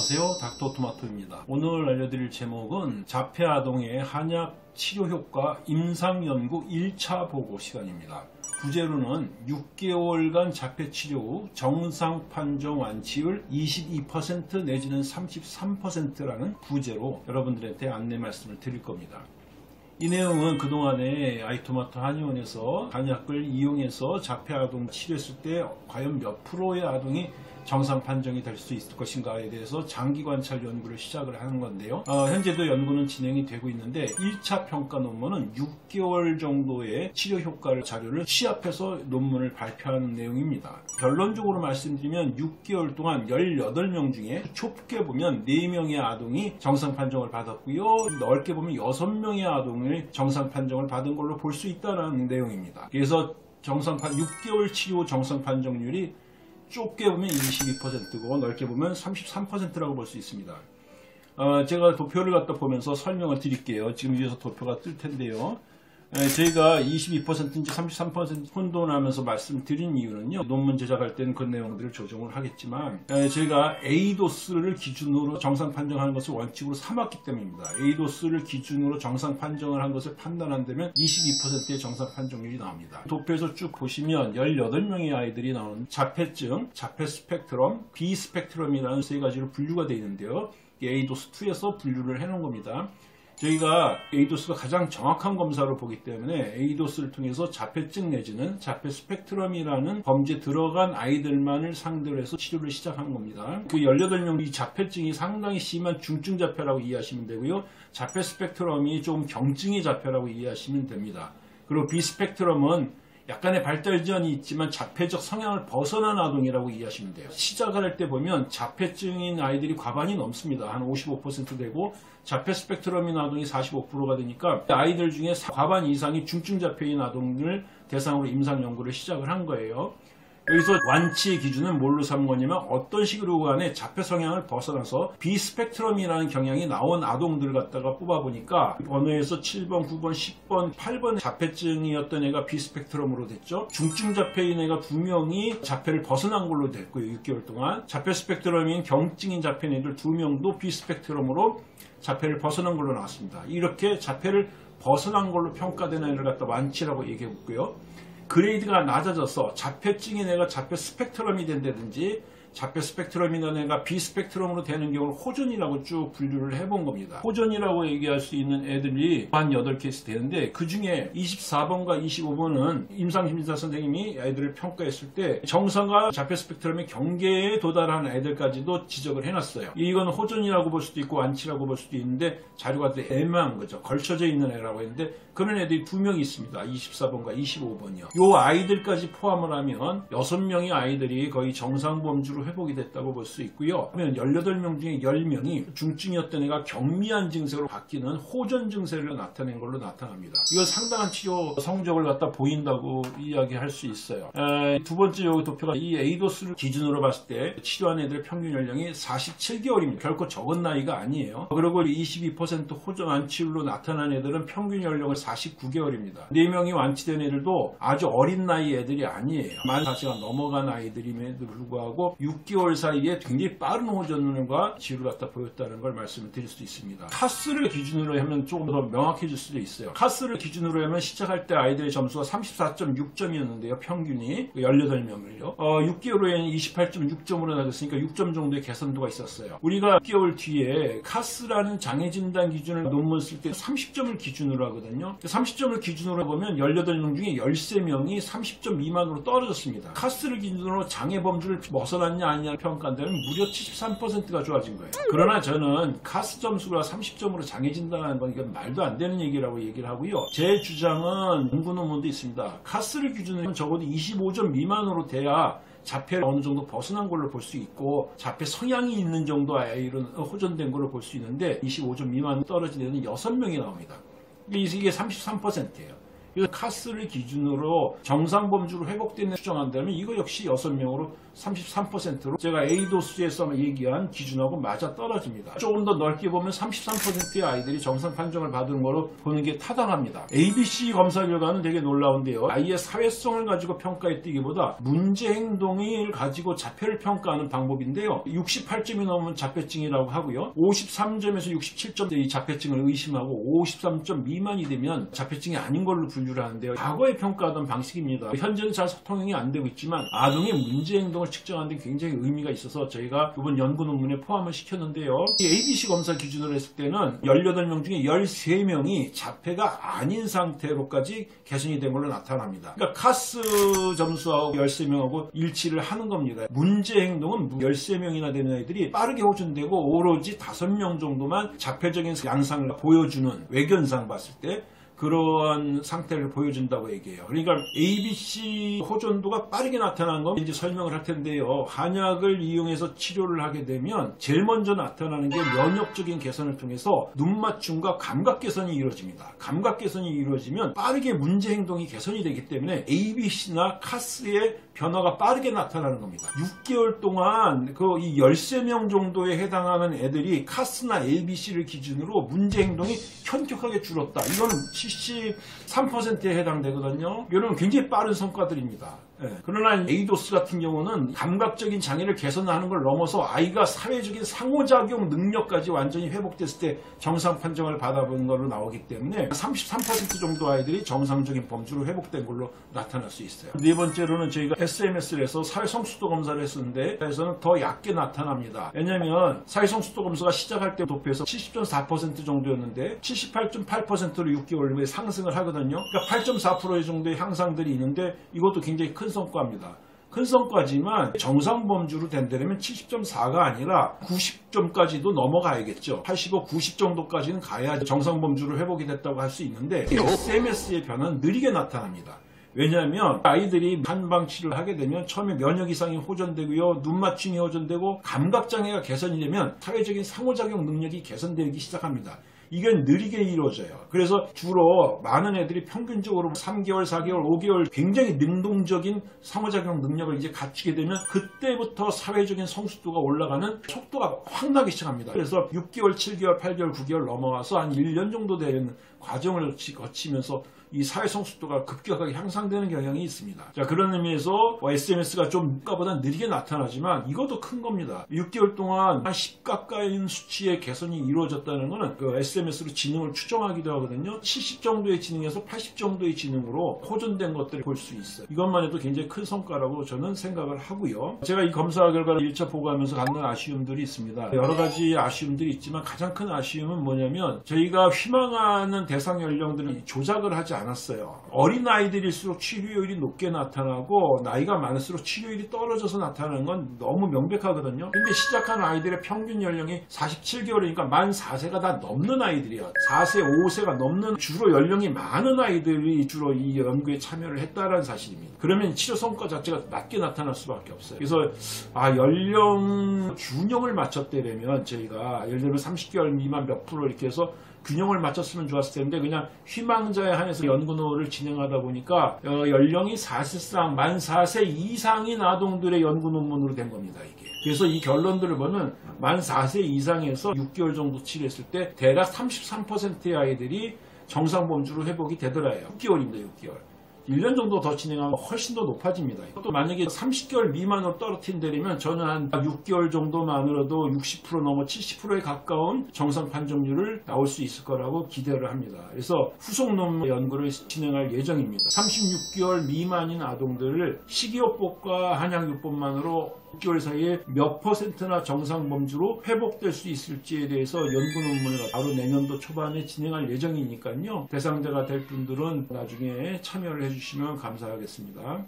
안녕하세요. 닥터토마토입니다. 오늘 알려드릴 제목은 자폐아동의 한약 치료 효과 임상연구 1차 보고 시간입니다. 부제로는 6개월간 자폐 치료 후 정상 판정 완치율 22% 내지는 33%라는 부제로 여러분들한테 안내 말씀을 드릴 겁니다. 이 내용은 그동안에 아이토마토 한의원에서 한약을 이용해서 자폐 아동 치료했을 때 과연 몇 프로의 아동이 정상 판정이 될 수 있을 것인가에 대해서 장기 관찰 연구를 시작을 하는 건데요. 어, 현재도 연구는 진행이 되고 있는데 1차 평가 논문은 6개월 정도의 치료 효과를 자료를 시합해서 논문을 발표하는 내용입니다. 결론적으로 말씀드리면 6개월 동안 18명 중에 좁게 보면 4명의 아동이 정상 판정을 받았고요. 넓게 보면 6명의 아동을 정상 판정을 받은 걸로 볼 수 있다는 내용입니다. 그래서 정상 판 6개월 치료 정상 판정률이 좁게 보면 22%고 넓게 보면 33%라고 볼 수 있습니다. 어, 제가 도표를 갖다 보면서 설명을 드릴게요. 지금 위에서 도표가 뜰 텐데요. 에, 저희가 22%인지 33% 혼돈하면서 말씀드린 이유는요. 논문 제작할 때는 그 내용들을 조정을 하겠지만 에, 저희가 ADOS를 기준으로 정상 판정하는 것을 원칙으로 삼았기 때문입니다. ADOS를 기준으로 정상 판정을 한 것을 판단한다면 22%의 정상 판정률이 나옵니다. 도표에서 쭉 보시면 18명의 아이들이 나오는 자폐증, 자폐 스펙트럼, 비스펙트럼이라는 세 가지로 분류가 되어 있는데요. ADOS 2에서 분류를 해놓은 겁니다. 저희가 ADOS가 가장 정확한 검사로 보기 때문에 ADOS를 통해서 자폐증 내지는 자폐 스펙트럼이라는 범주에 들어간 아이들만을 상대로 해서 치료를 시작한 겁니다. 그 18명 이 자폐증이 상당히 심한 중증 자폐라고 이해하시면 되고요. 자폐 스펙트럼이 좀 경증의 자폐라고 이해하시면 됩니다. 그리고 비스펙트럼은 약간의 발달 지연이 있지만 자폐적 성향을 벗어난 아동이라고 이해하시면 돼요. 시작을 할 때 보면 자폐증인 아이들이 과반이 넘습니다. 한 55% 되고 자폐 스펙트럼인 아동이 45%가 되니까 아이들 중에 과반 이상이 중증 자폐인 아동을 대상으로 임상 연구를 시작을 한 거예요. 여기서 완치의 기준은 뭘로 삼은 거냐면 어떤 식으로 간에 자폐 성향을 벗어나서 비스펙트럼이라는 경향이 나온 아동들 갖다가 뽑아보니까 번호에서 7번, 9번, 10번, 8번 자폐증이었던 애가 비스펙트럼으로 됐죠. 중증 자폐인 애가 2명이 자폐를 벗어난 걸로 됐고요. 6개월 동안. 자폐 스펙트럼인 경증인 자폐인 애들 2명도 비스펙트럼으로 자폐를 벗어난 걸로 나왔습니다. 이렇게 자폐를 벗어난 걸로 평가된 애를 갖다 완치라고 얘기해 볼 거고요. grade가 낮아져서 자폐증인 애가 자폐 스펙트럼이 된다든지 자폐 스펙트럼이던 애가 비스펙트럼으로 되는 경우를 호전이라고 쭉 분류를 해본 겁니다. 호전이라고 얘기할 수 있는 애들이 한 8케이스 되는데 그 중에 24번과 25번은 임상심리사 선생님이 애들을 평가했을 때 정상과 자폐 스펙트럼의 경계에 도달한 애들까지도 지적을 해놨어요. 이건 호전이라고 볼 수도 있고 완치라고 볼 수도 있는데 자료가 되게 애매한 거죠. 걸쳐져 있는 애라고 했는데 그런 애들이 두 명이 있습니다. 24번과 25번이요. 요 아이들까지 포함을 하면 6명의 아이들이 거의 정상 범주로 회복이 됐다고 볼 수 있고요. 그러면 18명 중에 10명이 중증이었던 애가 경미한 증세로 바뀌는 호전 증세를 나타낸 걸로 나타납니다. 이건 상당한 치료 성적을 갖다 보인다고 이야기할 수 있어요. 에, 두 번째 여기 도표가 이 에이도스를 기준으로 봤을 때 치료한 애들의 평균 연령이 47개월입니다. 결코 적은 나이가 아니에요. 그리고 22% 호전 완치율로 나타난 애들은 평균 연령을 49개월입니다. 4명이 완치된 애들도 아주 어린 나이 애들이 아니에요. 만 4시가 넘어간 아이들임에도 불구하고 6개월 사이에 굉장히 빠른 호전과 지루를 갖다 보였다는 걸 말씀을 드릴 수 있습니다. 카스를 기준으로 하면 조금 더 명확해질 수도 있어요. 카스를 기준으로 하면 시작할 때 아이들의 점수가 34.6점이었는데요. 평균이 18명을요. 어, 6개월 후에는 28.6점으로 낮았으니까 6점 정도의 개선도가 있었어요. 우리가 6개월 뒤에 CARS라는 장애 진단 기준을 논문 쓸 때 30점을 기준으로 하거든요. 30점을 기준으로 보면 18명 중에 13명이 30점 미만으로 떨어졌습니다. CARS를 기준으로 장애 범주를 벗어났냐 아니냐 평가한다면 무려 73%가 좋아진 거예요. 그러나 저는 CARS 점수가 30점으로 장애 진단하는 건 이건 말도 안 되는 얘기라고 얘기를 하고요. 제 주장은 연구 논문도 있습니다. CARS를 기준으로 적어도 25점 미만으로 돼야 자폐를 어느 정도 벗어난 걸로 볼 수 있고 자폐 성향이 있는 정도 아이는 호전된 걸로 볼 수 있는데 25점 미만 떨어진 애는 6명이 나옵니다. 이게 33%예요. 그래서 카스를 기준으로 정상 범주로 회복되는 추정한다면 이거 역시 6명으로 33%로 제가 에이도스에서 얘기한 기준하고 맞아 떨어집니다. 조금 더 넓게 보면 33%의 아이들이 정상 판정을 받은 거로 보는 게 타당합니다. ABC 검사 결과는 되게 놀라운데요. 아이의 사회성을 가지고 평가에 띄기보다 문제 행동을 가지고 자폐를 평가하는 방법인데요. 68점이 넘으면 자폐증이라고 하고요. 53점에서 67점 이 자폐증을 의심하고 53점 미만이 되면 자폐증이 아닌 걸로 분류를 하는데요. 과거에 평가하던 방식입니다. 현재는 잘 소통이 안 되고 있지만 아동의 문제 행동을 측정하는 데 굉장히 의미가 있어서 저희가 이번 연구 논문에 포함을 시켰는데요. 이 ABC 검사 기준으로 했을 때는 18명 중에 13명이 자폐가 아닌 상태로까지 개선이 된 걸로 나타납니다. 그러니까 카스 점수하고 13명하고 일치를 하는 겁니다. 문제 행동은 13명이나 되는 아이들이 빠르게 호전되고 오로지 5명 정도만 자폐적인 양상을 보여주는 외견상 봤을 때 그러한 상태를 보여준다고 얘기해요. 그러니까 ABC 호전도가 빠르게 나타나는 건 이제 설명을 할 텐데요. 한약을 이용해서 치료를 하게 되면 제일 먼저 나타나는 게 면역적인 개선을 통해서 눈 맞춤과 감각 개선이 이루어집니다. 감각 개선이 이루어지면 빠르게 문제 행동이 개선이 되기 때문에 ABC나 CARS의 변화가 빠르게 나타나는 겁니다. 6개월 동안 그 이 13명 정도에 해당하는 애들이 CARS나 ABC를 기준으로 문제 행동이 현격하게 줄었다. 이거는 73%에 해당되거든요. 이런 굉장히 빠른 성과들입니다. 예. 그러나 ADOS 같은 경우는 감각적인 장애를 개선하는 걸 넘어서 아이가 사회적인 상호작용 능력까지 완전히 회복됐을 때 정상 판정을 받아본 걸로 나오기 때문에 33% 정도 아이들이 정상적인 범주로 회복된 걸로 나타날 수 있어요. 네 번째로는 저희가 SMS를 해서 사회성숙도 검사를 했었는데 에서는 더 얕게 나타납니다. 왜냐하면 사회성숙도 검사가 시작할 때 도표에서 70.4% 정도였는데 78.8%로 6개월 후에 상승을 하거든요. 그러니까 8.4% 정도의 향상들이 있는데 이것도 굉장히 큰 성과입니다. 큰 성과지만 정상 범주로 된다면 70.4가 아니라 90점까지도 넘어가야겠죠. 85, 90 정도까지는 가야 정상 범주로 회복이 됐다고 할 수 있는데 SMS의 변화는 느리게 나타납니다. 왜냐하면 아이들이 한방 치료를 하게 되면 처음에 면역 이상이 호전되고요, 눈 맞춤이 호전되고 감각 장애가 개선이 되면 사회적인 상호작용 능력이 개선되기 시작합니다. 이게 느리게 이루어져요. 그래서 주로 많은 애들이 평균적으로 3개월, 4개월, 5개월 굉장히 능동적인 상호작용 능력을 이제 갖추게 되면 그때부터 사회적인 성숙도가 올라가는 속도가 확 나기 시작합니다. 그래서 6개월, 7개월, 8개월, 9개월 넘어와서 한 1년 정도 되는 과정을 거치면서 이 사회 성숙도가 급격하게 향상되는 경향이 있습니다. 자 그런 의미에서 SMS가 좀 물가보다 느리게 나타나지만 이것도 큰 겁니다. 6개월 동안 한 10 가까이인 수치의 개선이 이루어졌다는 것은 그 SMS로 지능을 추정하기도 하거든요. 70 정도의 지능에서 80 정도의 지능으로 호전된 것들을 볼 수 있어요. 이것만 해도 굉장히 큰 성과라고 저는 생각을 하고요. 제가 이 검사 결과를 1차 보고하면서 갖는 아쉬움들이 있습니다. 여러 가지 아쉬움들이 있지만 가장 큰 아쉬움은 뭐냐면 저희가 희망하는 대상 연령들을 조작을 하지 않 았어요. 어린 아이들일수록 치료율이 높게 나타나고 나이가 많을수록 치료율이 떨어져서 나타나는 건 너무 명백하거든요. 근데 시작한 아이들의 평균 연령이 47개월이니까 만 4세가 다 넘는 아이들이야. 4세, 5세가 넘는 주로 연령이 많은 아이들이 주로 이 연구에 참여를 했다라는 사실입니다. 그러면 치료 성과 자체가 낮게 나타날 수밖에 없어요. 그래서 아 연령 균형을 맞췄대려면 저희가 예를 들면 30개월 미만 몇 프로 이렇게 해서 균형을 맞췄으면 좋았을 텐데 그냥 희망자에 한해서 연구노를 진행하다 보니까 어, 연령이 사실상 만 4세 이상인 아동들의 연구 논문으로 된 겁니다 이게. 그래서 이 결론들을 보면 만 4세 이상에서 6개월 정도 치료했을 때 대략 33%의 아이들이 정상 범주로 회복이 되더라요. 6개월입니다 6개월. 1년 정도 더 진행하면 훨씬 더 높아집니다. 또 만약에 30개월 미만으로 떨어뜨린다면 저는 한 6개월 정도만으로도 60% 넘어 70%에 가까운 정상 판정률을 나올 수 있을 거라고 기대를 합니다. 그래서 후속 논문 연구를 진행할 예정입니다. 36개월 미만인 아동들을 식이요법과 한약요법만으로 6개월 사이에 몇 퍼센트나 정상 범주로 회복될 수 있을지에 대해서 연구 논문을 바로 내년도 초반에 진행할 예정이니까요. 대상자가 될 분들은 나중에 참여를 해주시면 감사하겠습니다.